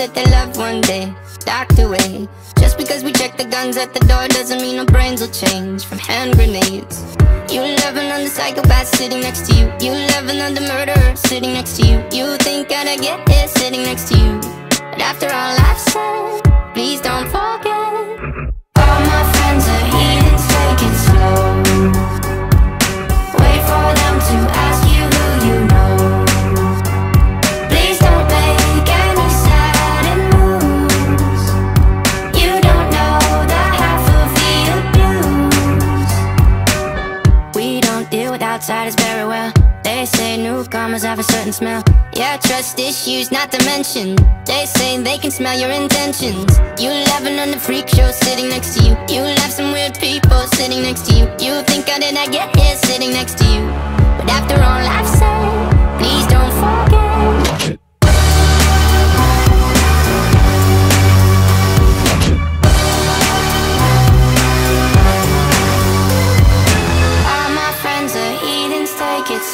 That they love one day. Docked away. Just because we check the guns at the door doesn't mean our brains will change from hand grenades. You love another psychopath sitting next to you. You love another murderer sitting next to you. You think I'd get here sitting next to you. But after all I've said, please don't forget. With outsiders very well. They say newcomers have a certain smell. Yeah, trust issues not to mention. They say they can smell your intentions. You laughing on the freak show sitting next to you. You laugh some weird people sitting next to you. You think how did I get here sitting next to you? But after all I've said,